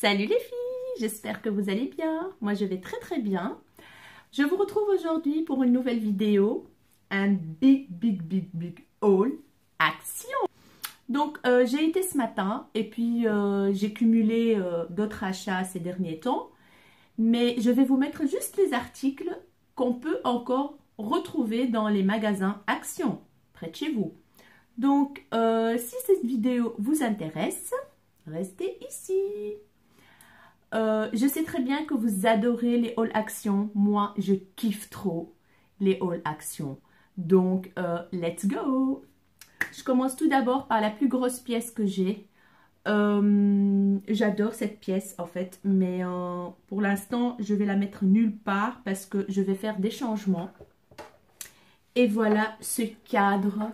Salut les filles, j'espère que vous allez bien. Moi je vais très très bien. Je vous retrouve aujourd'hui pour une nouvelle vidéo, un big big big big haul action. Donc euh, j'ai été ce matin et puis euh, j'ai cumulé euh, d'autres achats ces derniers temps. Mais je vais vous mettre juste les articles qu'on peut encore retrouver dans les magasins Action, près de chez vous. Donc, si cette vidéo vous intéresse, restez ici. Euh, je sais très bien que vous adorez les haul action. Moi, je kiffe trop les haul action. Donc, euh, let's go Je commence tout d'abord par la plus grosse pièce que j'ai. Euh, j'adore cette pièce en fait, mais pour l'instant, je vais la mettre nulle part parce que je vais faire des changements. Et voilà ce cadre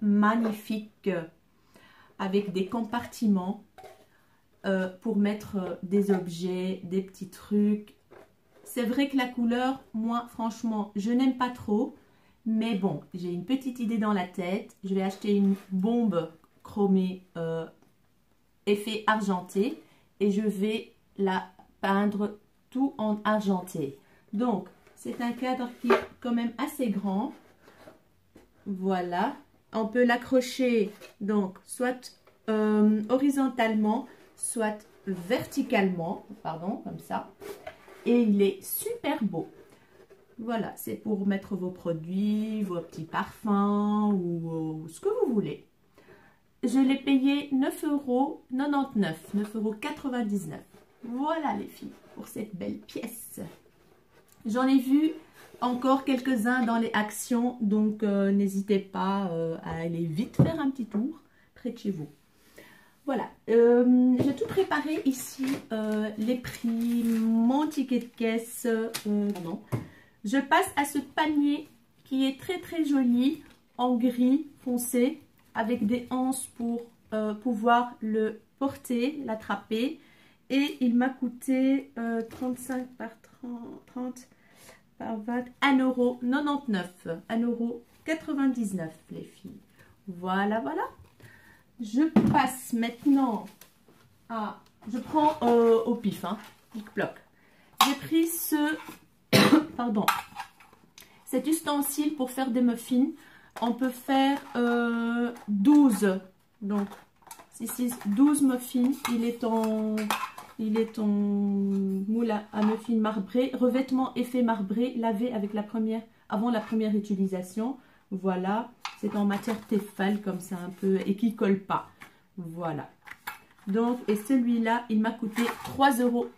magnifique avec des compartiments euh, pour mettre euh, des objets, des petits trucs. C'est vrai que la couleur, moi, franchement, je n'aime pas trop. Mais bon, j'ai une petite idée dans la tête. Je vais acheter une bombe chromée euh, effet argenté. Et je vais la peindre tout en argenté. Donc, c'est un cadre qui est quand même assez grand. Voilà. On peut l'accrocher, donc, soit horizontalement, soit verticalement, pardon, comme ça. Et il est super beau. Voilà, c'est pour mettre vos produits, vos petits parfums ou, ce que vous voulez. Je l'ai payé 9,99 euros, 9,99 euros. Voilà les filles, pour cette belle pièce. J'en ai vu encore quelques-uns dans les actions, donc euh, n'hésitez pas euh, à aller vite faire un petit tour près de chez vous. Voilà, euh, j'ai tout préparé ici, euh, les prix, mon ticket de caisse, euh, Je passe à ce panier qui est très très joli, en gris foncé, avec des anses pour pouvoir le porter, l'attraper. Et il m'a coûté 35 par 30, 30 par 20, 1,99€, 1,99€ les filles. Voilà, voilà. Je passe maintenant à... Je prends euh, au pif, hein, bloc. J'ai pris ce... pardon. Cet ustensile pour faire des muffins. On peut faire 12. Euh, Donc, ici, 12 muffins. Il est en... Il est en moule à muffins marbré. Revêtement effet marbré, lavé avec la première, avant la première utilisation. Voilà. C'est en matière Tefal comme ça un peu et qui colle pas. Voilà. Donc, et celui-là, il m'a coûté 3,99 euros.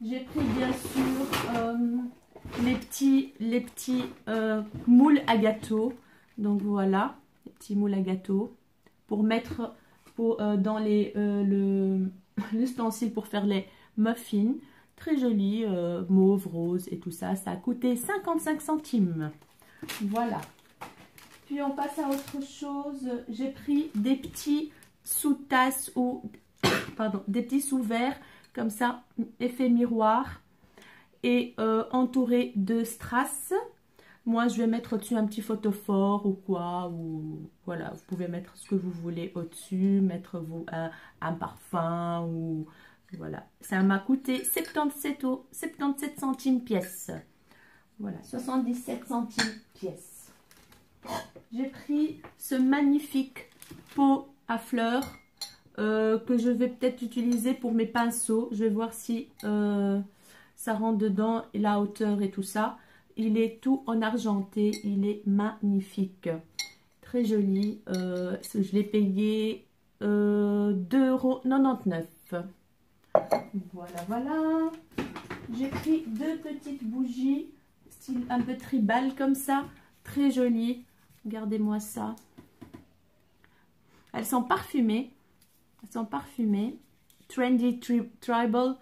J'ai pris bien sûr euh, les petits, euh, moules à gâteau. Donc voilà, les petits moules à gâteau pour mettre pour, euh, dans les l'ustensile pour faire les muffins. Très joli, mauve, rose et tout ça. Ça a coûté 55 centimes. Voilà. Puis on passe à autre chose. J'ai pris des petits sous-tasses ou pardon, des petits sous-verres comme ça, effet miroir et euh, entouré de strass. Moi, je vais mettre au-dessus un petit photophore ou quoi. Ou voilà, vous pouvez mettre ce que vous voulez au-dessus, mettre vous un, un, parfum ou voilà. Ça m'a coûté 77, 77 centimes pièce. Voilà, 77 centimes pièce. J'ai pris ce magnifique pot à fleurs euh, que je vais peut-être utiliser pour mes pinceaux. Je vais voir si euh, ça rentre dedans, la hauteur et tout ça. Il est tout en argenté, il est magnifique. Très joli. Euh, je l'ai payé euh, 2,99€. Voilà, voilà. J'ai pris deux petites bougies un peu tribal comme ça. Très joli. Regardez-moi ça. Elles sont parfumées. Elles sont parfumées. Trendy Tribal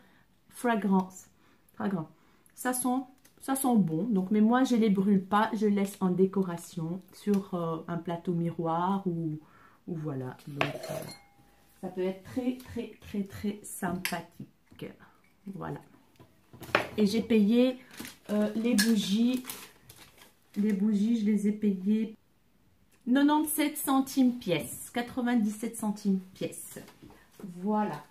Fragrance. Fragrant. Ça sent, ça sent bon. Donc, mais moi, je les brûle pas. Je laisse en décoration sur euh, un plateau miroir ou, voilà. Euh, ça peut être très, très, très, très sympathique. Voilà. Et j'ai payé euh, les bougies. Les bougies, je les ai payées 97 centimes pièce. 97 centimes pièce. voilà.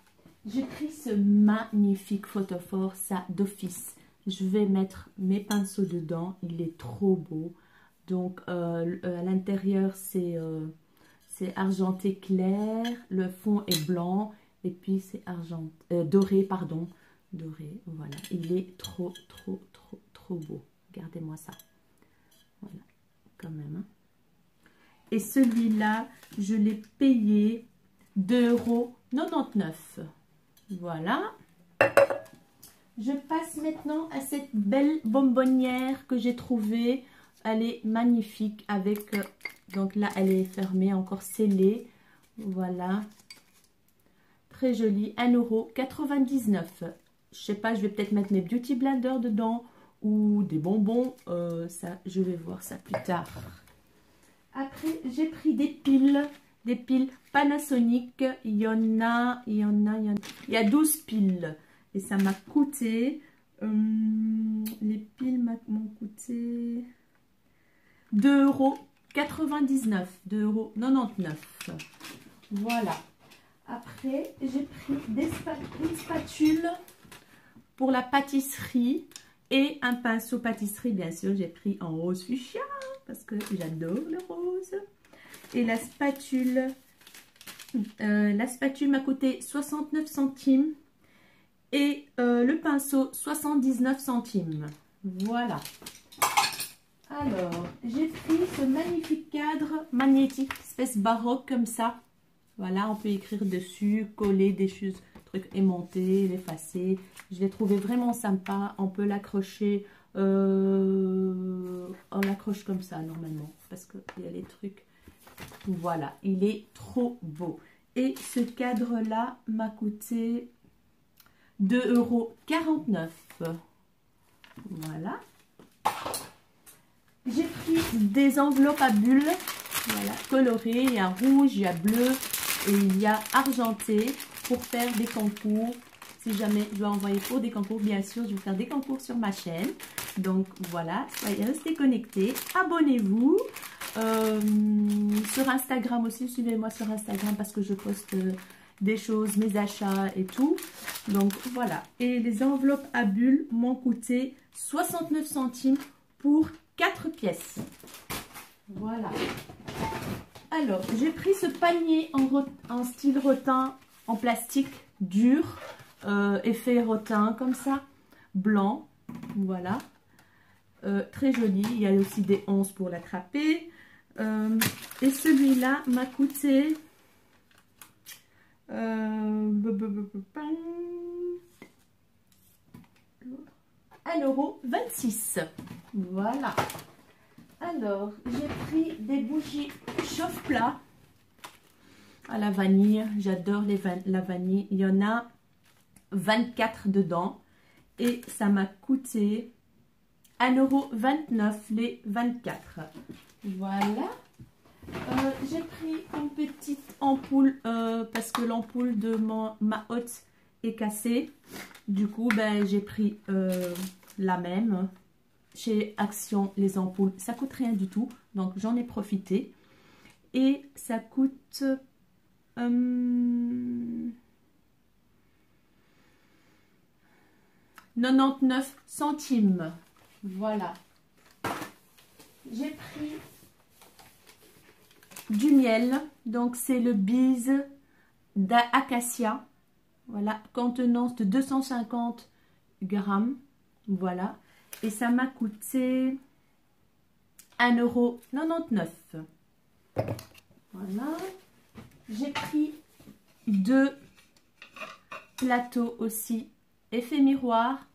J'ai pris ce magnifique photophore, ça d'office. Je vais mettre mes pinceaux dedans. Il est trop beau. Donc, euh, à l'intérieur, c'est euh, argenté clair. Le fond est blanc. Et puis, c'est argent, euh, doré, pardon. Doré, voilà. Il est trop, trop, trop, trop beau. Regardez-moi ça. Voilà, quand même. Hein. Et celui-là, je l'ai payé 2,99 euros. Voilà. Je passe maintenant à cette belle bonbonnière que j'ai trouvée. Elle est magnifique avec... Euh, donc là, elle est fermée, encore scellée. Voilà. Très jolie. 1,99€. Je sais pas, je vais peut-être mettre mes Beauty Blender dedans ou des bonbons. Euh, ça, je vais voir ça plus tard. Après, j'ai pris des piles. Des piles Panasonic. Il y en a, il y en a, il y, en a. il y a 12 piles. Et ça m'a coûté... Euh, les piles m'ont coûté 2,99 euros. 2,99 euros. Voilà. Après, j'ai pris des une spatule pour la pâtisserie et un pinceau pâtisserie, bien sûr. J'ai pris en rose fuchsia parce que j'adore le rose. Et la spatule, euh, la spatule m'a coûté 69 centimes et euh, le pinceau 79 centimes. Voilà. Alors, j'ai pris ce magnifique cadre magnétique, espèce baroque comme ça. Voilà, on peut écrire dessus, coller des choses, trucs aimantés, l'effacer. Je l'ai trouvé vraiment sympa. On peut l'accrocher, euh, on l'accroche comme ça normalement, parce qu'il y a les trucs. Voilà, il est trop beau. Et ce cadre-là m'a coûté 2,49 euros. Voilà. J'ai pris des enveloppes à bulles, voilà, colorées. Il y a rouge, il y a bleu et il y a argenté pour faire des concours. Si jamais je dois envoyer pour des concours, bien sûr, je vais faire des concours sur ma chaîne. Donc voilà, soyez restés connectés. Abonnez-vous. Euh, sur Instagram aussi, suivez-moi sur Instagram parce que je poste euh, des choses, mes achats et tout. Donc voilà. Et les enveloppes à bulles m'ont coûté 69 centimes pour 4 pièces. Voilà. Alors, j'ai pris ce panier en, style rotin, en plastique dur, euh, effet rotin comme ça, blanc. Voilà. Euh, très joli. Il y a aussi des onces pour l'attraper. Euh, et celui-là m'a coûté euh, 1,26€. Voilà. Alors, j'ai pris des bougies chauffe-plat à la vanille. J'adore la vanille. Il y en a 24 dedans. Et ça m'a coûté 1,29€ les 24. Voilà. Euh, j'ai pris une petite ampoule euh, parce que l'ampoule de ma hôte est cassée. Du coup, ben, j'ai pris euh, la même. Chez Action, les ampoules, ça coûte rien du tout. Donc, j'en ai profité. Et ça coûte... 99 centimes. Voilà. J'ai pris du miel. Donc, c'est le bise d'Acacia. Voilà, contenance de 250 grammes. Voilà. Et ça m'a coûté 1,99€. Voilà. J'ai pris deux plateaux aussi effet miroir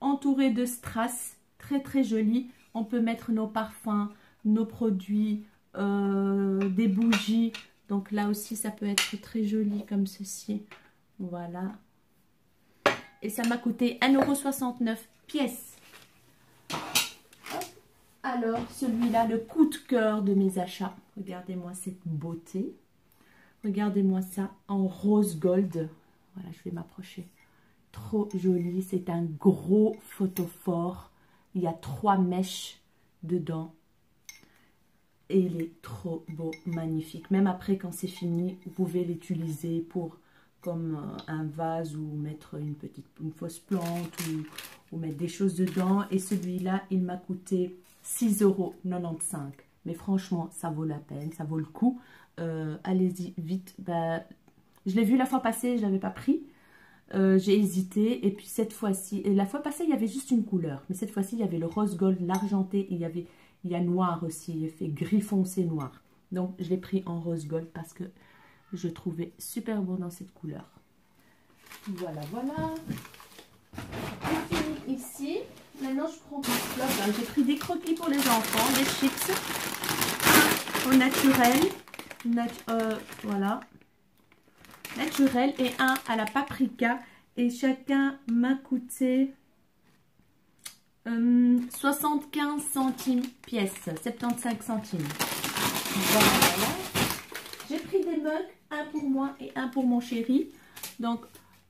entourés de strass. Très très joli. On peut mettre nos parfums, nos produits, euh, des bougies. Donc là aussi, ça peut être très joli comme ceci. Voilà. Et ça m'a coûté 1,69€ pièce. Alors, celui-là, le coup de cœur de mes achats. Regardez-moi cette beauté. Regardez-moi ça en rose gold. Voilà, je vais m'approcher. Trop joli. C'est un gros photophore. Il y a trois mèches dedans. Et il est trop beau, magnifique. Même après, quand c'est fini, vous pouvez l'utiliser pour comme euh, un vase ou mettre une petite fausse plante ou, ou mettre des choses dedans. Et celui-là, il m'a coûté 6,95 euros. Mais franchement, ça vaut la peine, ça vaut le coup. Euh, allez-y vite. Bah, je l'ai vu la fois passée, je ne l'avais pas pris. Euh, j'ai hésité et puis cette fois-ci, la fois passée il y avait juste une couleur, mais cette fois-ci il y avait le rose gold, l'argenté, il y avait, il y a noir aussi, il fait gris foncé noir. Donc je l'ai pris en rose gold parce que je trouvais super beau dans cette couleur. Voilà, voilà. Fini ici. Maintenant, je prends. J'ai pris des croquis pour les enfants, des chips au naturel. Euh. Naturel et un à la paprika. Et chacun m'a coûté 75 euh, centimes pièce. 75 centimes. J'ai pris des mugs un pour moi et un pour mon chéri. Donc,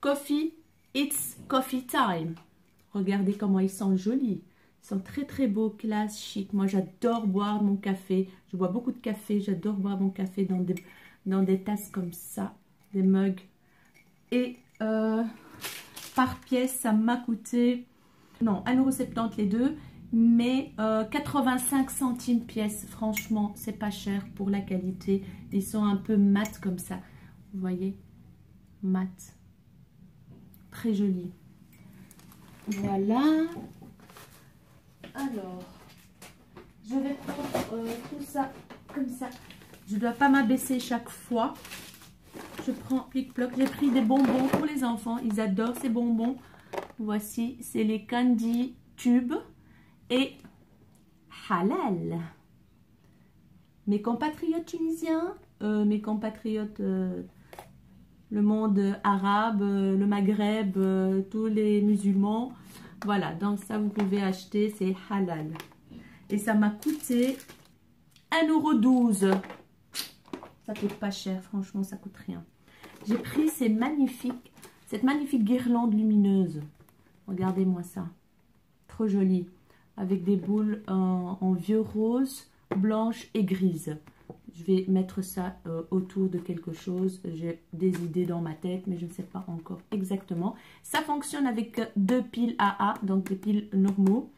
coffee, it's coffee time. Regardez comment ils sont jolis. Ils sont très très beaux, classe, chic. Moi, j'adore boire mon café. Je bois beaucoup de café. J'adore boire mon café dans des, dans des tasses comme ça, des mugs. Et euh, par pièce, ça m'a coûté, non, 1,70€ les deux mais 85 euh, centimes pièce. Franchement, c'est pas cher pour la qualité. Ils sont un peu mat comme ça. Vous voyez? Mat. Très joli. Voilà. Alors, je vais prendre euh, tout ça comme ça. Je ne dois pas m'abaisser chaque fois. Je prends plic-ploc. J'ai pris des bonbons pour les enfants. Ils adorent ces bonbons. Voici, c'est les candy tubes et halal. Mes compatriotes tunisiens, euh, mes compatriotes, euh, le monde arabe, le Maghreb, tous les musulmans. Voilà, donc ça vous pouvez acheter, c'est halal. Et ça m'a coûté 1,12€. Ça coûte pas cher, franchement, ça coûte rien. J'ai pris ces magnifiques, cette magnifique guirlande lumineuse. Regardez-moi ça. Trop jolie avec des boules en, vieux rose, blanche et grise. Je vais mettre ça euh, autour de quelque chose. J'ai des idées dans ma tête, mais je ne sais pas encore exactement. Ça fonctionne avec deux piles AA, donc des piles normaux.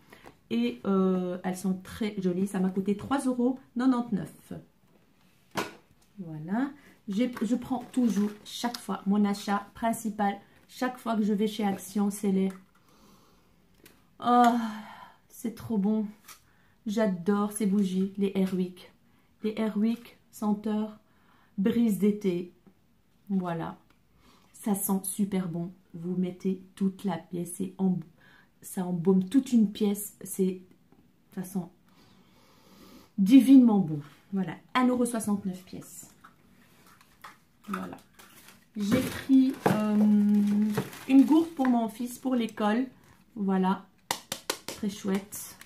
Et euh, elles sont très jolies. Ça m'a coûté 3,99 euros. Voilà. Je prends toujours, chaque fois, mon achat principal. Chaque fois que je vais chez Action, c'est les... Oh, c'est trop bon. J'adore ces bougies, les Airwick. Les Airwick senteur brise d'été. Voilà. Ça sent super bon. Vous mettez toute la pièce ça embaume toute une pièce. C'est ça sent divinement bon. Voilà, 1,69€ pièce. Voilà. J'ai pris euh, une gourde pour mon fils pour l'école. Voilà, très chouette.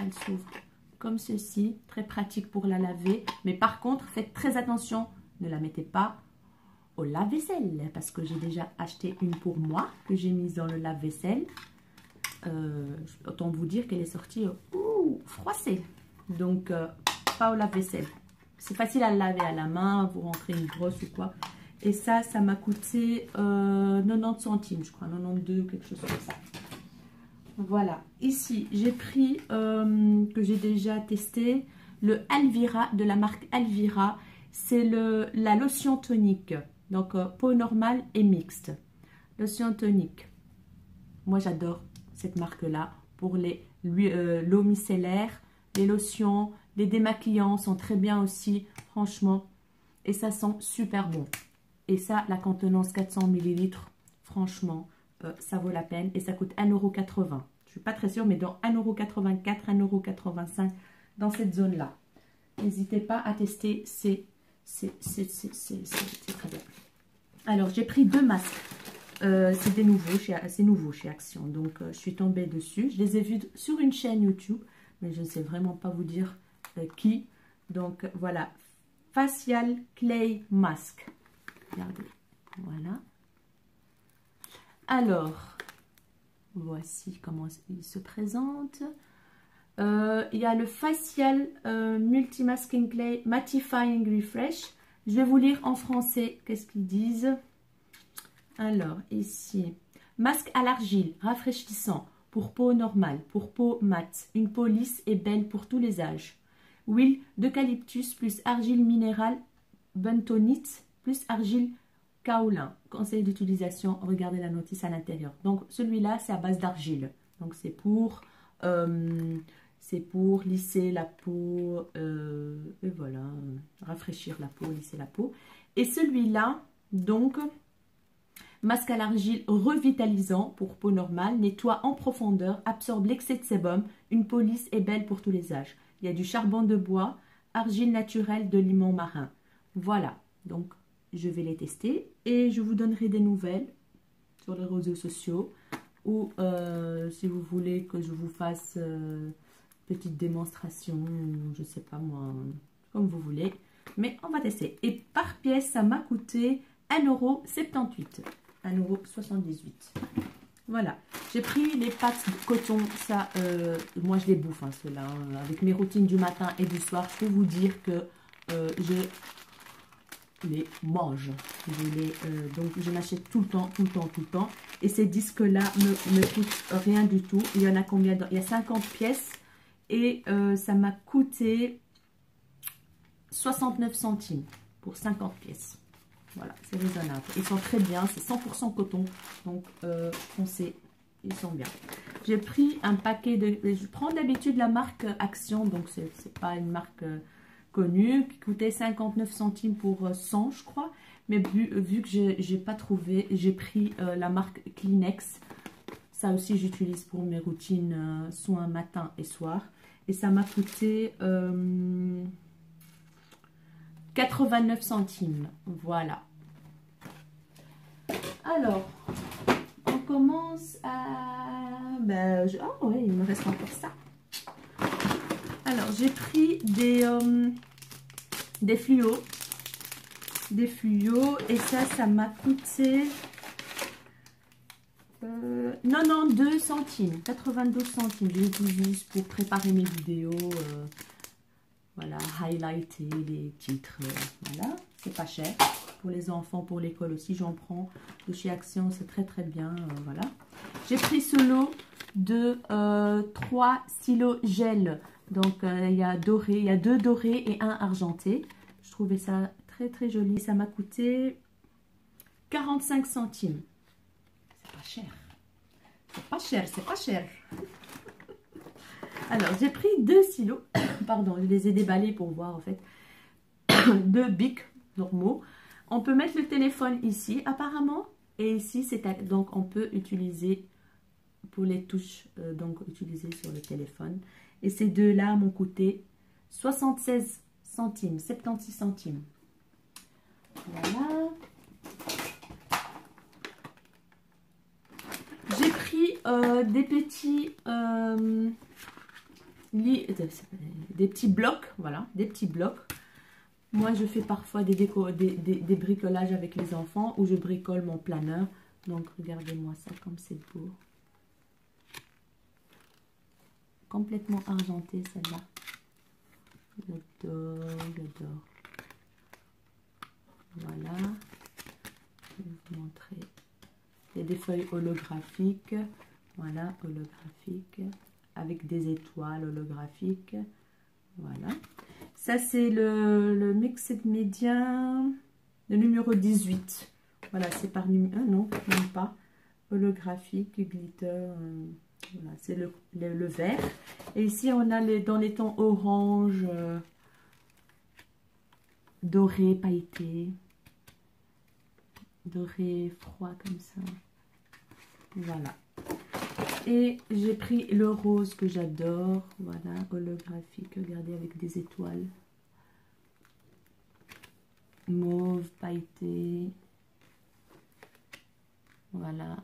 Elle s'ouvre comme ceci, très pratique pour la laver. Mais par contre, faites très attention, ne la mettez pas au lave-vaisselle parce que j'ai déjà acheté une pour moi que j'ai mise dans le lave-vaisselle. Euh, autant vous dire qu'elle est sortie froissée. Donc, euh, pas au lave-vaisselle. C'est facile à laver à la main, vous rentrez une brosse ou quoi. Et ça, ça m'a coûté 90 euh, centimes, je crois, 92 ou quelque chose comme ça. Voilà, ici j'ai pris, euh, que j'ai déjà testé, le Alvira de la marque Alvira. C'est la lotion tonique, donc euh, peau normale et mixte. Lotion tonique. Moi j'adore cette marque-là pour les l'eau micellaire, les lotions, les démaquillants sont très bien aussi, franchement. Et ça sent super bon. Et ça, la contenance 400 ml, franchement, euh, ça vaut la peine et ça coûte 1,80€. Je suis pas très sûre, mais dans 1,84€, 1,85€ dans cette zone-là. N'hésitez pas à tester, c'est très bien. Alors, j'ai pris deux masques. Euh, c'est des nouveaux nouveau chez Action, donc euh, je suis tombée dessus. Je les ai vus sur une chaîne YouTube, mais je ne sais vraiment pas vous dire qui. Donc voilà, Facial Clay Mask. Regardez, voilà. Alors, voici comment il se présente. Euh, il y a le Facial euh, Multi-Masking Clay Mattifying Refresh. Je vais vous lire en français qu'est-ce qu'ils disent? Alors, ici, masque à l'argile, rafraîchissant, pour peau normale, pour peau mate. Une peau lisse et belle pour tous les âges. Huile d'eucalyptus plus argile minérale bentonite plus argile kaolin. Conseil d'utilisation, regardez la notice à l'intérieur. Donc celui-là, c'est à base d'argile. Donc c'est pour, euh, pour lisser la peau, euh, et voilà, rafraîchir la peau, lisser la peau. Et celui-là, donc, masque à l'argile revitalisant pour peau normale, nettoie en profondeur, absorbe l'excès de sébum, une peau lisse et belle pour tous les âges. Il y a du charbon de bois, argile naturelle de limon marin. Voilà, donc je vais les tester et je vous donnerai des nouvelles sur les réseaux sociaux ou euh, si vous voulez que je vous fasse euh, petite démonstration, je sais pas moi, comme vous voulez. Mais on va tester. Et par pièce, ça m'a coûté 1,78€. 1,78€. Voilà. J'ai pris les pâtes de coton. Ça, euh, moi, je les bouffe, hein, ceux-là. Hein. avec mes routines du matin et du soir, je peux vous dire que je les mange. Je euh, donc, je m'achète tout le temps, tout le temps, tout le temps. Et ces disques-là ne me coûtent rien du tout. Il y en a combien Il y a 50 pièces. Et euh, ça m'a coûté 69 centimes pour 50 pièces. Voilà, c'est raisonnable. Ils sont très bien, c'est 100% coton. Donc, euh, foncez, ils sont bien. J'ai pris un paquet de... Je prends d'habitude la marque Action, donc c'est pas une marque... Euh, connu qui coûtait 59 centimes pour 100 euh, je crois. Mais vu, vu que j'ai pas trouvé j'ai pris euh, la marque Kleenex. Ça aussi j'utilise pour mes routines euh, soins matin et soir. Et ça m'a coûté 89 centimes. Voilà. Alors on commence à ben, oh ouais il me reste encore ça. Alors, j'ai pris des, euh, des fluos. Des fluos. Et ça, ça m'a coûté... Euh, 92 centimes. 92 centimes. Je l'utilise pour préparer mes vidéos. Euh, voilà, highlighter les titres. Euh, voilà, c'est pas cher. Pour les enfants, pour l'école aussi, j'en prends. De chez Action, c'est très très bien. voilà. J'ai pris ce de 3 stylos gel donc, euh, il y a doré, il y a deux dorés et un argenté. Je trouvais ça très très joli. Ça m'a coûté 45 centimes. C'est pas cher. C'est pas cher, c'est pas cher. Alors, j'ai pris deux silos. Pardon, je les ai déballés pour voir en fait. deux bics normaux. On peut mettre le téléphone ici apparemment. Et ici, c'est donc on peut utiliser pour les touches, euh, donc utiliser sur le téléphone. Et ces deux-là m'ont coûté 76 centimes, 76 centimes. Voilà. J'ai pris euh, des petits euh, des petits blocs, voilà, des petits blocs. Moi, je fais parfois des, déco, des, des, bricolages avec les enfants où je bricole mon planeur. Donc, regardez-moi ça comme c'est beau complètement argentée celle-là. J'adore, j'adore. Voilà. Je vais vous montrer. Il y a des feuilles holographiques. Voilà, holographiques. Avec des étoiles holographiques. Voilà. Ça, c'est le, le Mixed Media, le numéro 18. Voilà, c'est par numéro... Ah non, même pas. Holographique, glitter... Euh, c'est le, le, vert. Et ici, on a les, dans les tons orange, euh, doré, pailleté, doré, froid comme ça. Voilà. Et j'ai pris le rose que j'adore. Voilà, holographique, regardez, avec des étoiles. Mauve, pailleté. Voilà,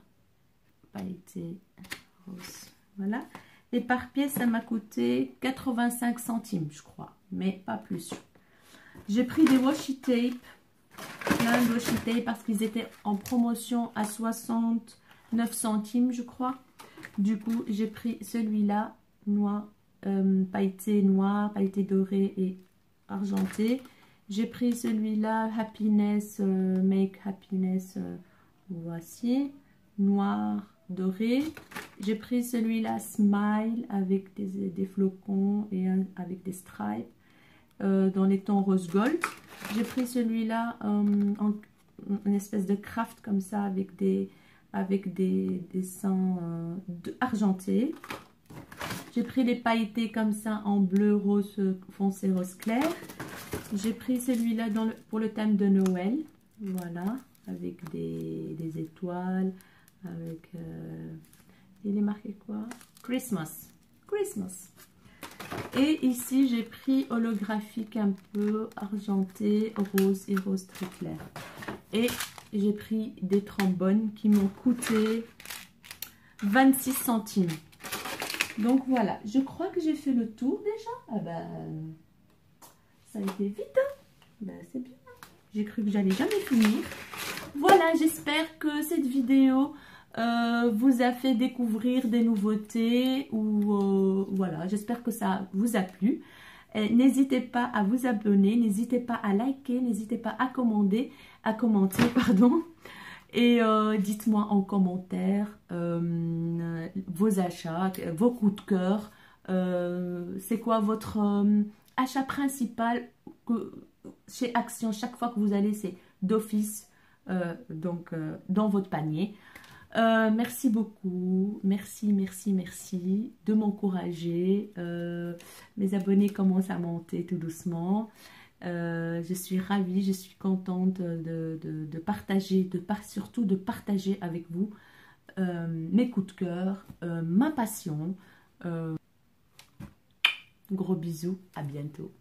pailleté. Voilà. Et par pièce, ça m'a coûté 85 centimes, je crois. Mais pas plus. J'ai pris des washi tape. Washi tape parce qu'ils étaient en promotion à 69 centimes, je crois. Du coup, j'ai pris celui-là, noir, euh, pailleté noir, pailleté doré et argenté. J'ai pris celui-là, Happiness, euh, Make Happiness, euh, Voici, noir doré. J'ai pris celui-là Smile avec des, flocons et avec des stripes euh, dans les tons rose gold. J'ai pris celui-là euh, en une espèce de craft comme ça avec des, avec des dessins euh, argentés. J'ai pris les pailletés comme ça en bleu, rose foncé, rose clair. J'ai pris celui-là pour le thème de Noël. Voilà, avec des, étoiles, avec... marqué quoi? Christmas. Christmas. Et ici, j'ai pris holographique un peu argenté, rose et rose très clair. Et j'ai pris des trombones qui m'ont coûté 26 centimes. Donc voilà, je crois que j'ai fait le tour déjà. Ah ben, ça a été vite. Hein. ben, c'est bien. J'ai cru que j'allais jamais finir. Voilà, j'espère que cette vidéo euh, vous a fait découvrir des nouveautés ou euh, voilà, j'espère que ça vous a plu. N'hésitez pas à vous abonner, n'hésitez pas à liker, n'hésitez pas à commander, à commenter, pardon. Et euh, dites-moi en commentaire vos achats, vos coups de cœur. C'est quoi votre achat principal chez Action Chaque fois que vous allez, c'est d'office donc dans votre panier. Euh, merci beaucoup, merci, merci, merci de m'encourager. Euh, mes abonnés commencent à monter tout doucement. Euh, je suis ravie, je suis contente de, partager, surtout de partager avec vous mes coups de cœur, ma passion. gros bisous, à bientôt.